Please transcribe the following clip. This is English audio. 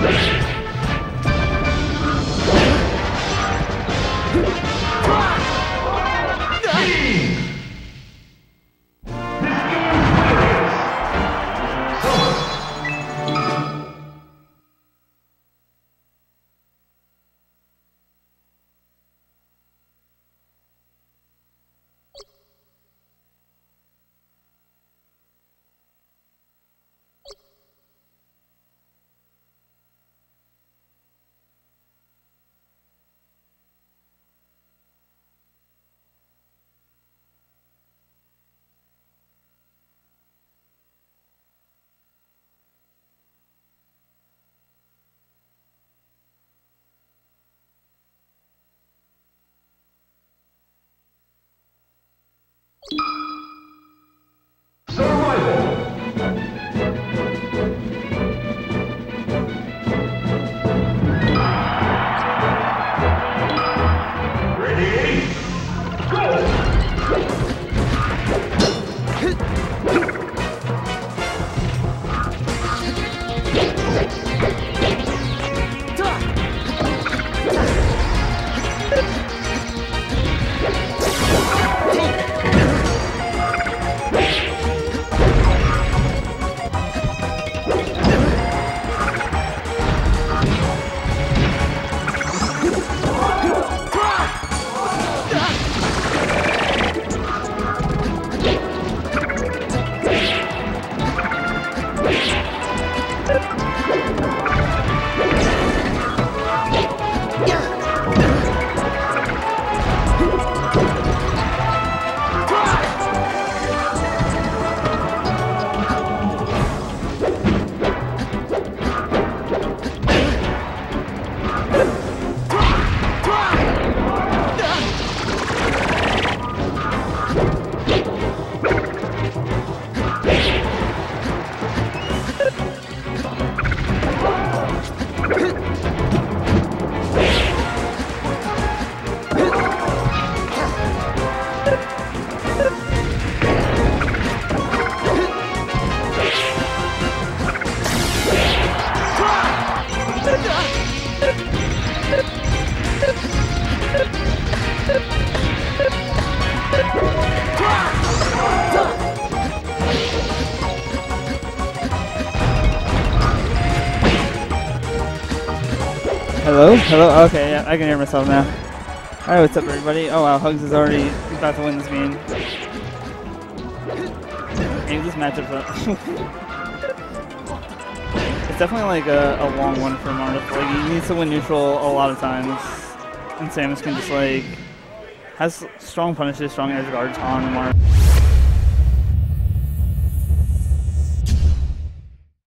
Let's Hello? Hello? Okay, yeah, I can hear myself now. Alright, what's up everybody? Oh wow, Hugs is already about to win this game. Maybe this matchup It's definitely like a, a long one for Marth. Like he needs to win neutral a lot of times. And Samus can just like has strong punishes, strong edge guards on Marth.